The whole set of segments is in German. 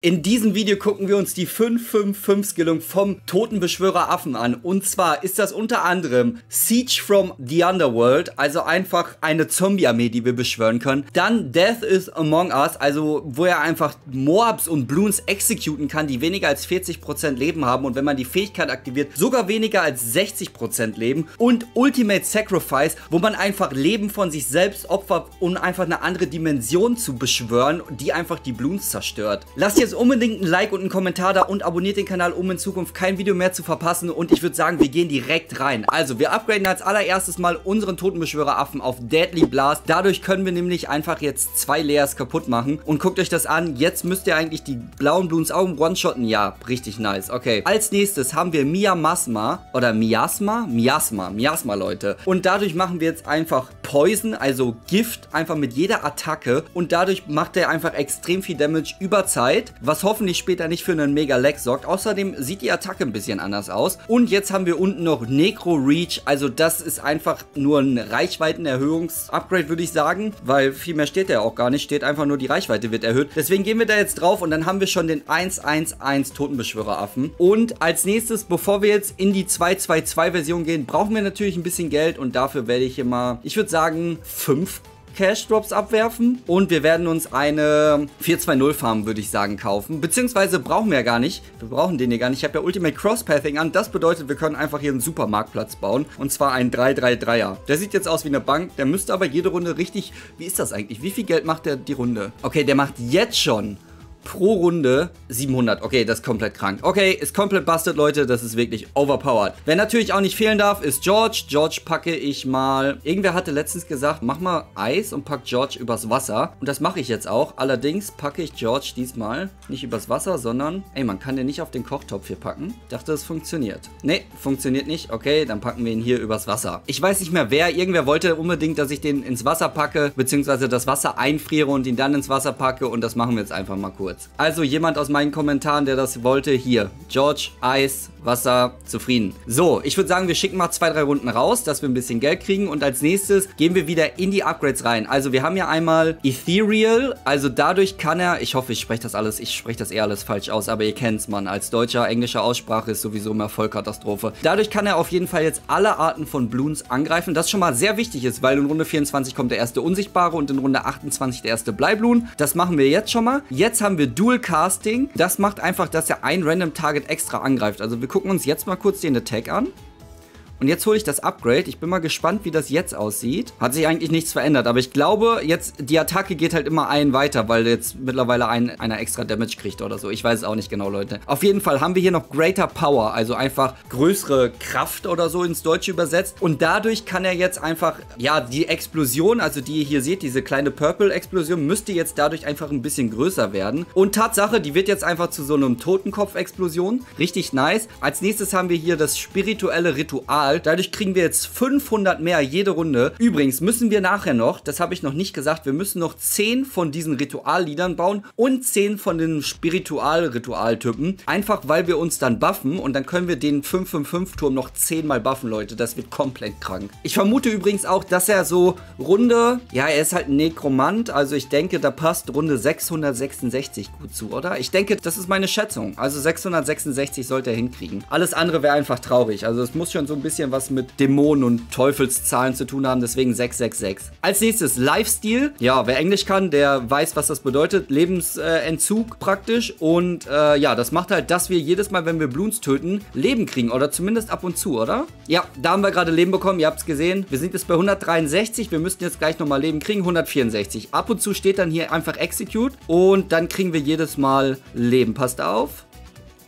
In diesem Video gucken wir uns die 555-Skillung vom Totenbeschwörer Affen an. Und zwar ist das unter anderem Siege from the Underworld, also einfach eine Zombie-Armee, die wir beschwören können. Dann Death is Among Us, also wo er einfach Moabs und Bloons exekuten kann, die weniger als 40% Leben haben und wenn man die Fähigkeit aktiviert, sogar weniger als 60% Leben. Und Ultimate Sacrifice, wo man einfach Leben von sich selbst opfert, um einfach eine andere Dimension zu beschwören, die einfach die Bloons zerstört. Lasst ihr jetzt unbedingt ein Like und einen Kommentar da und abonniert den Kanal, um in Zukunft kein Video mehr zu verpassen. Und ich würde sagen, wir gehen direkt rein. Also, wir upgraden als allererstes mal unseren Totenbeschwöreraffen auf Deadly Blast. Dadurch können wir nämlich einfach jetzt zwei Layers kaputt machen. Und guckt euch das an. Jetzt müsst ihr eigentlich die blauen Bloons auch one-shotten. Ja, richtig nice. Okay. Als nächstes haben wir Miamasma oder Miasma? Miasma. Miasma, Leute. Und dadurch machen wir jetzt einfach Poison, also Gift, einfach mit jeder Attacke. Und dadurch macht er einfach extrem viel Damage über Zeit was hoffentlich später nicht für einen Mega-Lag sorgt. Außerdem sieht die Attacke ein bisschen anders aus. Und jetzt haben wir unten noch Necro Reach, also das ist einfach nur ein Reichweitenerhöhungs-Upgrade, würde ich sagen, weil viel mehr steht ja auch gar nicht, steht einfach nur die Reichweite wird erhöht. Deswegen gehen wir da jetzt drauf und dann haben wir schon den 111 Totenbeschwöreraffen. Und als nächstes, bevor wir jetzt in die 222-Version gehen, brauchen wir natürlich ein bisschen Geld und dafür werde ich hier mal, ich würde sagen, 5 Cash Drops abwerfen und wir werden uns eine 420 Farm, würde ich sagen, kaufen. Beziehungsweise brauchen wir ja gar nicht. Wir brauchen den hier gar nicht. Ich habe ja Ultimate Crosspathing an. Das bedeutet, wir können einfach hier einen Supermarktplatz bauen. Und zwar einen 333er. Der sieht jetzt aus wie eine Bank. Der müsste aber jede Runde richtig... Wie ist das eigentlich? Wie viel Geld macht der die Runde? Okay, der macht jetzt schon pro Runde 700. Okay, das ist komplett krank. Okay, ist komplett busted, Leute. Das ist wirklich overpowered. Wer natürlich auch nicht fehlen darf, ist George. George packe ich mal... Irgendwer hatte letztens gesagt, mach mal Eis und pack George übers Wasser. Und das mache ich jetzt auch. Allerdings packe ich George diesmal nicht übers Wasser, sondern... Ey, man kann den nicht auf den Kochtopf hier packen. Ich dachte, es funktioniert. Nee, funktioniert nicht. Okay, dann packen wir ihn hier übers Wasser. Ich weiß nicht mehr wer. Irgendwer wollte unbedingt, dass ich den ins Wasser packe, beziehungsweise das Wasser einfriere und ihn dann ins Wasser packe. Und das machen wir jetzt einfach mal kurz kurz. Also jemand aus meinen Kommentaren, der das wollte, hier. George, Eis, Wasser, zufrieden. So, ich würde sagen, wir schicken mal zwei, drei Runden raus, dass wir ein bisschen Geld kriegen. Und als nächstes gehen wir wieder in die Upgrades rein. Also wir haben ja einmal Ethereal. Also dadurch kann er, ich hoffe, ich spreche das alles, ich spreche das eher alles falsch aus, aber ihr kennt es, Mann. Als deutscher, englischer Aussprache ist sowieso immer Vollkatastrophe. Dadurch kann er auf jeden Fall jetzt alle Arten von Bloons angreifen. Das schon mal sehr wichtig ist, weil in Runde 24 kommt der erste Unsichtbare und in Runde 28 der erste Bleibloon. Das machen wir jetzt schon mal. Jetzt haben wir Dual Casting. Das macht einfach, dass er ein Random Target extra angreift. Also wir gucken uns jetzt mal kurz den Attack an. Und jetzt hole ich das Upgrade. Ich bin mal gespannt, wie das jetzt aussieht. Hat sich eigentlich nichts verändert, aber ich glaube, jetzt die Attacke geht halt immer einen weiter, weil jetzt mittlerweile ein, einer extra Damage kriegt oder so. Ich weiß es auch nicht genau, Leute. Auf jeden Fall haben wir hier noch Greater Power, also einfach größere Kraft oder so ins Deutsche übersetzt. Und dadurch kann er jetzt einfach, ja, die Explosion, also die ihr hier seht, diese kleine Purple-Explosion, müsste jetzt dadurch einfach ein bisschen größer werden. Und Tatsache, die wird jetzt einfach zu so einem Totenkopf-Explosion. Richtig nice. Als nächstes haben wir hier das spirituelle Ritual. Ritual. Dadurch kriegen wir jetzt 500 mehr jede Runde. Übrigens müssen wir nachher noch, das habe ich noch nicht gesagt, wir müssen noch 10 von diesen Ritualliedern bauen und 10 von den Spiritual-Ritualtypen. Einfach weil wir uns dann buffen und dann können wir den 555-Turm noch 10 mal buffen, Leute. Das wird komplett krank. Ich vermute übrigens auch, dass er so Runde, ja, er ist halt ein Nekromant, also ich denke, da passt Runde 666 gut zu, oder? Ich denke, das ist meine Schätzung. Also 666 sollte er hinkriegen. Alles andere wäre einfach traurig. Also es muss schon so ein bisschen bisschen was mit Dämonen und Teufelszahlen zu tun haben, deswegen 666. Als nächstes Lifestyle. Ja, wer Englisch kann, der weiß, was das bedeutet. Lebensentzug praktisch. Und äh, ja, das macht halt, dass wir jedes Mal, wenn wir Bloons töten, Leben kriegen. Oder zumindest ab und zu, oder? Ja, da haben wir gerade Leben bekommen. Ihr habt es gesehen. Wir sind jetzt bei 163. Wir müssten jetzt gleich nochmal Leben kriegen. 164. Ab und zu steht dann hier einfach Execute. Und dann kriegen wir jedes Mal Leben. Passt auf.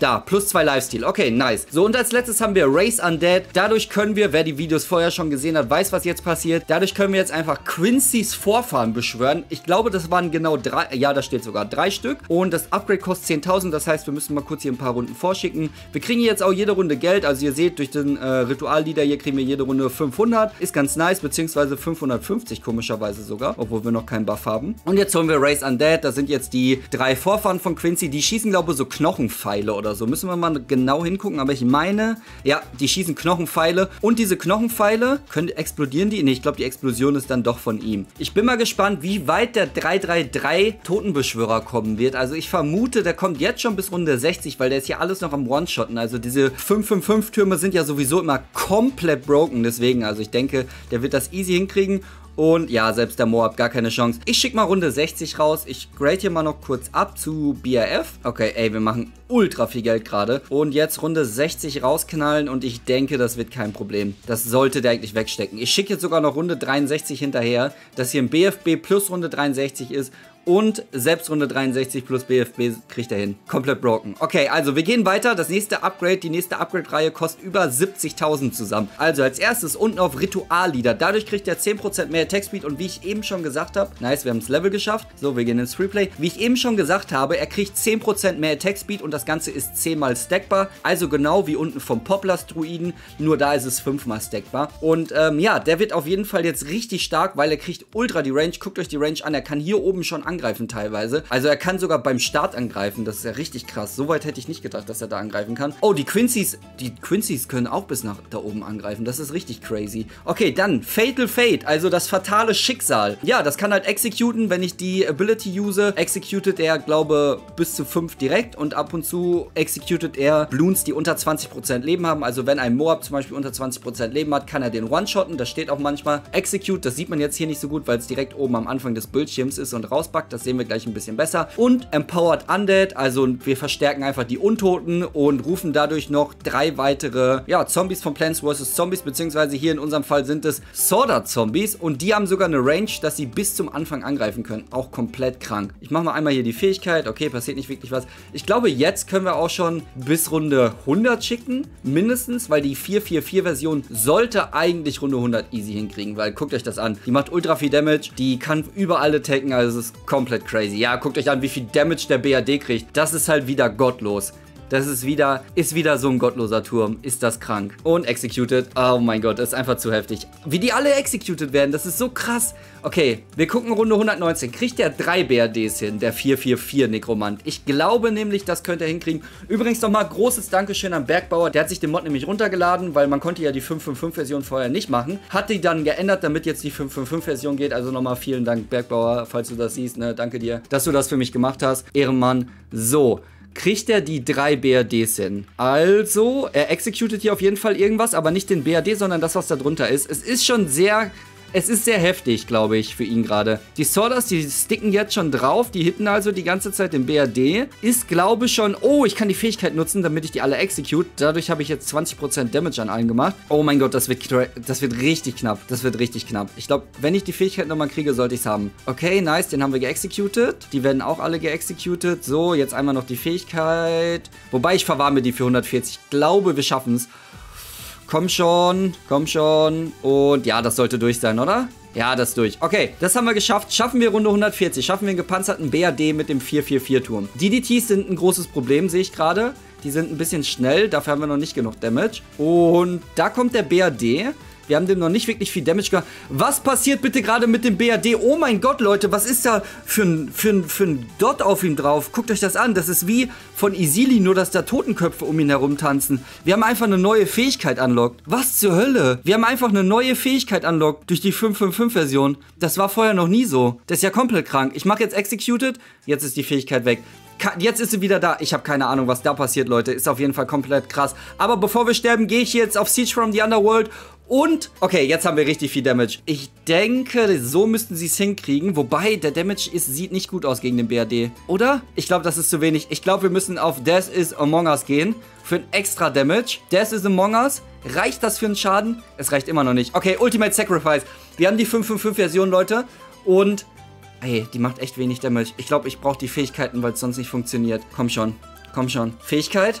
Da, plus zwei Lifestyle. Okay, nice. So, und als letztes haben wir Race Undead. Dadurch können wir, wer die Videos vorher schon gesehen hat, weiß, was jetzt passiert. Dadurch können wir jetzt einfach Quincy's Vorfahren beschwören. Ich glaube, das waren genau drei, ja, da steht sogar drei Stück. Und das Upgrade kostet 10.000. Das heißt, wir müssen mal kurz hier ein paar Runden vorschicken. Wir kriegen jetzt auch jede Runde Geld. Also ihr seht, durch den äh, Ritualleader hier kriegen wir jede Runde 500. Ist ganz nice, beziehungsweise 550 komischerweise sogar, obwohl wir noch keinen Buff haben. Und jetzt holen wir Race Undead. Da sind jetzt die drei Vorfahren von Quincy. Die schießen, glaube ich, so Knochenpfeile oder oder so. Müssen wir mal genau hingucken, aber ich meine, ja, die schießen Knochenpfeile und diese Knochenpfeile, können, explodieren die? Ne, ich glaube, die Explosion ist dann doch von ihm. Ich bin mal gespannt, wie weit der 333 Totenbeschwörer kommen wird. Also ich vermute, der kommt jetzt schon bis Runde 60, weil der ist ja alles noch am One-Shotten. Also diese 555-Türme sind ja sowieso immer komplett broken. Deswegen, also ich denke, der wird das easy hinkriegen. Und ja, selbst der Moab gar keine Chance. Ich schicke mal Runde 60 raus. Ich grade hier mal noch kurz ab zu BRF. Okay, ey, wir machen ultra viel Geld gerade. Und jetzt Runde 60 rausknallen und ich denke, das wird kein Problem. Das sollte der eigentlich wegstecken. Ich schicke jetzt sogar noch Runde 63 hinterher, dass hier ein BFB plus Runde 63 ist und selbst Runde 63 plus BFB kriegt er hin. Komplett broken. Okay, also wir gehen weiter. Das nächste Upgrade, die nächste Upgrade-Reihe kostet über 70.000 zusammen. Also als erstes unten auf Rituallieder. Dadurch kriegt er 10% mehr Attack-Speed und wie ich eben schon gesagt habe, nice, wir haben das Level geschafft. So, wir gehen ins Freeplay. Wie ich eben schon gesagt habe, er kriegt 10% mehr Attack-Speed und das Ganze ist 10 mal stackbar. Also genau wie unten vom Poplas-Druiden, nur da ist es 5 mal stackbar. Und ähm, ja, der wird auf jeden Fall jetzt richtig stark, weil er kriegt ultra die Range. Guckt euch die Range an, er kann hier oben schon angreifen angreifen teilweise. Also er kann sogar beim Start angreifen. Das ist ja richtig krass. Soweit hätte ich nicht gedacht, dass er da angreifen kann. Oh, die Quincy's, die Quincy's können auch bis nach da oben angreifen. Das ist richtig crazy. Okay, dann Fatal Fate, also das fatale Schicksal. Ja, das kann halt executen, wenn ich die Ability use. Executed er, glaube bis zu 5 direkt und ab und zu executed er Bloons, die unter 20% Leben haben. Also wenn ein Moab zum Beispiel unter 20% Leben hat, kann er den One-Shotten. Das steht auch manchmal. Execute, das sieht man jetzt hier nicht so gut, weil es direkt oben am Anfang des Bildschirms ist und rausbackt. Das sehen wir gleich ein bisschen besser. Und Empowered Undead, also wir verstärken einfach die Untoten und rufen dadurch noch drei weitere ja, Zombies von Plants vs. Zombies, beziehungsweise hier in unserem Fall sind es Swordard-Zombies und die haben sogar eine Range, dass sie bis zum Anfang angreifen können. Auch komplett krank. Ich mache mal einmal hier die Fähigkeit. Okay, passiert nicht wirklich was. Ich glaube, jetzt können wir auch schon bis Runde 100 schicken, mindestens, weil die 444-Version sollte eigentlich Runde 100 easy hinkriegen, weil guckt euch das an. Die macht ultra viel Damage, die kann überall attacken, also es ist komplett crazy. Ja, guckt euch an, wie viel Damage der BAD kriegt. Das ist halt wieder gottlos. Das ist wieder, ist wieder so ein gottloser Turm. Ist das krank. Und executed. Oh mein Gott, das ist einfach zu heftig. Wie die alle executed werden, das ist so krass. Okay, wir gucken Runde 119. Kriegt der drei BRDs hin, der 444 Nekromant? Ich glaube nämlich, das könnte er hinkriegen. Übrigens nochmal großes Dankeschön an Bergbauer. Der hat sich den Mod nämlich runtergeladen, weil man konnte ja die 555-Version vorher nicht machen. Hat die dann geändert, damit jetzt die 555-Version geht. Also nochmal vielen Dank, Bergbauer, falls du das siehst. Ne? Danke dir, dass du das für mich gemacht hast. Ehrenmann. So, kriegt er die drei BRDs hin. Also, er executet hier auf jeden Fall irgendwas, aber nicht den BRD, sondern das, was da drunter ist. Es ist schon sehr es ist sehr heftig, glaube ich, für ihn gerade. Die Sawdust, die sticken jetzt schon drauf. Die hitten also die ganze Zeit den BRD. Ist, glaube ich, schon... Oh, ich kann die Fähigkeit nutzen, damit ich die alle execute. Dadurch habe ich jetzt 20% Damage an allen gemacht. Oh mein Gott, das wird, das wird richtig knapp. Das wird richtig knapp. Ich glaube, wenn ich die Fähigkeit nochmal kriege, sollte ich es haben. Okay, nice. Den haben wir geexecuted. Die werden auch alle geexecuted. So, jetzt einmal noch die Fähigkeit. Wobei, ich verwarme die für 140. Ich glaube, wir schaffen es. Komm schon, komm schon. Und ja, das sollte durch sein, oder? Ja, das durch. Okay, das haben wir geschafft. Schaffen wir Runde 140. Schaffen wir einen gepanzerten BAD mit dem 444-Turm. DDTs sind ein großes Problem, sehe ich gerade. Die sind ein bisschen schnell. Dafür haben wir noch nicht genug Damage. Und da kommt der BAD. Wir haben dem noch nicht wirklich viel Damage gemacht. Was passiert bitte gerade mit dem BAD? Oh mein Gott, Leute, was ist da für ein, für, ein, für ein Dot auf ihm drauf? Guckt euch das an. Das ist wie von Isili, nur dass da Totenköpfe um ihn herum tanzen. Wir haben einfach eine neue Fähigkeit unlockt. Was zur Hölle? Wir haben einfach eine neue Fähigkeit unlockt durch die 555-Version. Das war vorher noch nie so. Das ist ja komplett krank. Ich mache jetzt Executed. Jetzt ist die Fähigkeit weg. Jetzt ist sie wieder da. Ich habe keine Ahnung, was da passiert, Leute. Ist auf jeden Fall komplett krass. Aber bevor wir sterben, gehe ich jetzt auf Siege from the Underworld und, okay, jetzt haben wir richtig viel Damage. Ich denke, so müssten sie es hinkriegen. Wobei, der Damage ist, sieht nicht gut aus gegen den BRD. Oder? Ich glaube, das ist zu wenig. Ich glaube, wir müssen auf Death is Among Us gehen. Für ein extra Damage. Death is Among Us. Reicht das für einen Schaden? Es reicht immer noch nicht. Okay, Ultimate Sacrifice. Wir haben die 555-Version, Leute. Und, ey, die macht echt wenig Damage. Ich glaube, ich brauche die Fähigkeiten, weil es sonst nicht funktioniert. Komm schon. Komm schon. Fähigkeit?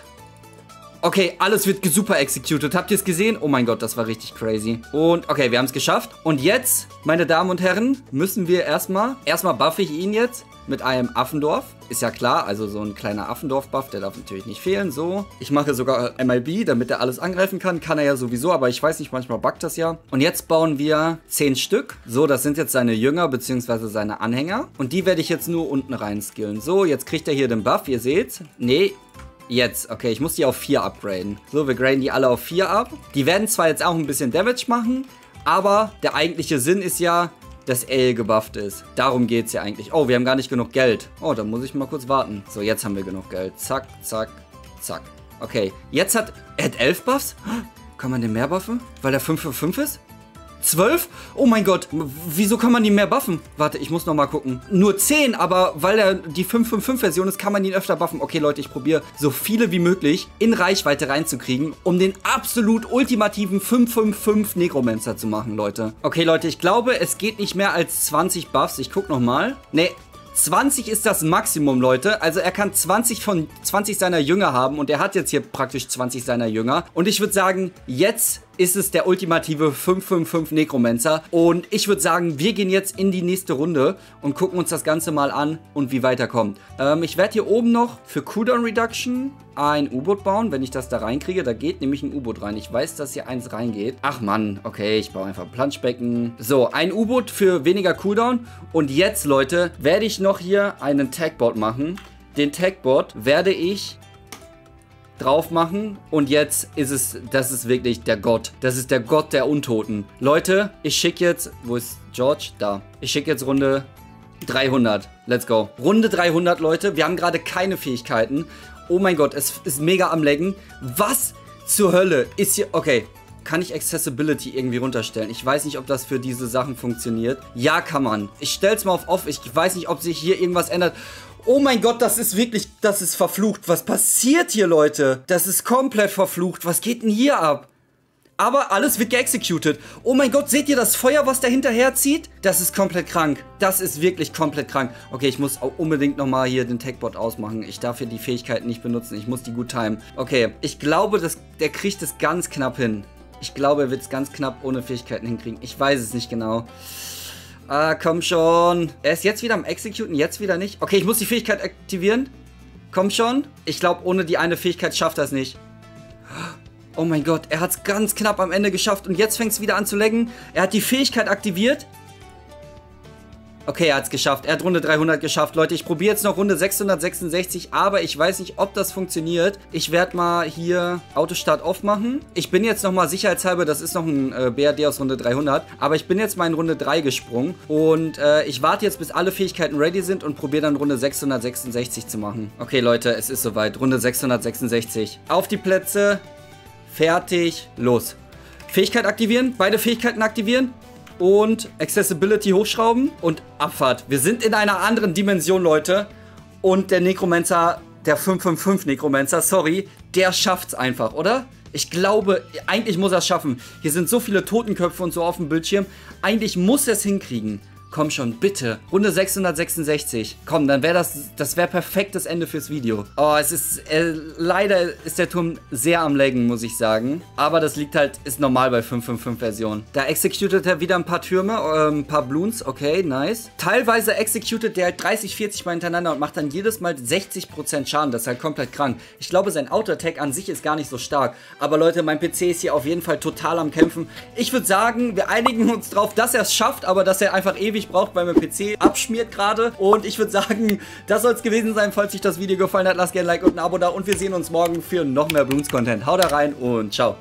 Okay, alles wird super executed. Habt ihr es gesehen? Oh mein Gott, das war richtig crazy. Und okay, wir haben es geschafft. Und jetzt, meine Damen und Herren, müssen wir erstmal, erstmal buffe ich ihn jetzt mit einem Affendorf. Ist ja klar, also so ein kleiner Affendorf-Buff, der darf natürlich nicht fehlen. So, ich mache sogar MIB, damit er alles angreifen kann. Kann er ja sowieso, aber ich weiß nicht, manchmal buggt das ja. Und jetzt bauen wir 10 Stück. So, das sind jetzt seine Jünger bzw. seine Anhänger. Und die werde ich jetzt nur unten rein skillen. So, jetzt kriegt er hier den Buff, ihr seht. Nee, Jetzt, okay, ich muss die auf 4 upgraden. So, wir graden die alle auf 4 ab. Die werden zwar jetzt auch ein bisschen Damage machen, aber der eigentliche Sinn ist ja, dass L gebufft ist. Darum geht es ja eigentlich. Oh, wir haben gar nicht genug Geld. Oh, da muss ich mal kurz warten. So, jetzt haben wir genug Geld. Zack, zack, zack. Okay, jetzt hat... Er hat 11 Buffs? Kann man den mehr buffen? Weil er 5 für 5 ist? 12? Oh mein Gott, wieso kann man die mehr buffen? Warte, ich muss noch mal gucken. Nur 10, aber weil er die 555-Version ist, kann man ihn öfter buffen. Okay, Leute, ich probiere so viele wie möglich in Reichweite reinzukriegen, um den absolut ultimativen 555 Necromancer zu machen, Leute. Okay, Leute, ich glaube, es geht nicht mehr als 20 Buffs. Ich guck noch mal. Nee, 20 ist das Maximum, Leute. Also er kann 20 von 20 seiner Jünger haben und er hat jetzt hier praktisch 20 seiner Jünger. Und ich würde sagen, jetzt ist es der ultimative 555 Necromancer. Und ich würde sagen, wir gehen jetzt in die nächste Runde und gucken uns das Ganze mal an und wie weiterkommt. Ähm, ich werde hier oben noch für Cooldown Reduction ein U-Boot bauen, wenn ich das da reinkriege. Da geht nämlich ein U-Boot rein. Ich weiß, dass hier eins reingeht. Ach Mann, okay, ich baue einfach ein Planschbecken. So, ein U-Boot für weniger Cooldown. Und jetzt, Leute, werde ich noch hier einen Tagboard machen. Den Tagboard werde ich drauf machen und jetzt ist es, das ist wirklich der Gott. Das ist der Gott der Untoten. Leute, ich schicke jetzt, wo ist George? Da. Ich schicke jetzt Runde 300. Let's go. Runde 300, Leute. Wir haben gerade keine Fähigkeiten. Oh mein Gott, es ist mega am Laggen. Was zur Hölle ist hier... Okay, kann ich Accessibility irgendwie runterstellen? Ich weiß nicht, ob das für diese Sachen funktioniert. Ja, kann man. Ich stell's mal auf Off. Ich weiß nicht, ob sich hier irgendwas ändert. Oh mein Gott, das ist wirklich, das ist verflucht. Was passiert hier, Leute? Das ist komplett verflucht. Was geht denn hier ab? Aber alles wird geexecuted. Oh mein Gott, seht ihr das Feuer, was da hinterher zieht? Das ist komplett krank. Das ist wirklich komplett krank. Okay, ich muss unbedingt nochmal hier den Techbot ausmachen. Ich darf hier die Fähigkeiten nicht benutzen. Ich muss die gut timen. Okay, ich glaube, dass der kriegt es ganz knapp hin. Ich glaube, er wird es ganz knapp ohne Fähigkeiten hinkriegen. Ich weiß es nicht genau. Ah, komm schon. Er ist jetzt wieder am Executen, jetzt wieder nicht. Okay, ich muss die Fähigkeit aktivieren. Komm schon. Ich glaube, ohne die eine Fähigkeit schafft er es nicht. Oh mein Gott, er hat es ganz knapp am Ende geschafft und jetzt fängt es wieder an zu laggen. Er hat die Fähigkeit aktiviert. Okay, er hat es geschafft. Er hat Runde 300 geschafft. Leute, ich probiere jetzt noch Runde 666, aber ich weiß nicht, ob das funktioniert. Ich werde mal hier Autostart off machen. Ich bin jetzt nochmal sicherheitshalber, das ist noch ein äh, BRD aus Runde 300, aber ich bin jetzt mal in Runde 3 gesprungen und äh, ich warte jetzt, bis alle Fähigkeiten ready sind und probiere dann Runde 666 zu machen. Okay, Leute, es ist soweit. Runde 666. Auf die Plätze. Fertig. Los. Fähigkeit aktivieren. Beide Fähigkeiten aktivieren und Accessibility hochschrauben und Abfahrt. Wir sind in einer anderen Dimension, Leute. Und der Necromancer, der 555 Necromancer, sorry, der schafft's einfach, oder? Ich glaube, eigentlich muss er es schaffen. Hier sind so viele Totenköpfe und so auf dem Bildschirm. Eigentlich muss er es hinkriegen. Komm schon, bitte. Runde 666. Komm, dann wäre das, das wäre perfektes Ende fürs Video. Oh, es ist, äh, leider ist der Turm sehr am Laggen, muss ich sagen. Aber das liegt halt, ist normal bei 555 Version. Da executet er wieder ein paar Türme, äh, ein paar Bloons, okay, nice. Teilweise executet der halt 30, 40 Mal hintereinander und macht dann jedes Mal 60% Schaden. Das ist halt komplett krank. Ich glaube, sein Auto-Attack an sich ist gar nicht so stark. Aber Leute, mein PC ist hier auf jeden Fall total am Kämpfen. Ich würde sagen, wir einigen uns drauf, dass er es schafft, aber dass er einfach ewig ewig braucht, weil mein PC abschmiert gerade. Und ich würde sagen, das soll es gewesen sein. Falls euch das Video gefallen hat, lasst gerne ein Like und ein Abo da. Und wir sehen uns morgen für noch mehr Bloons-Content. Haut da rein und ciao.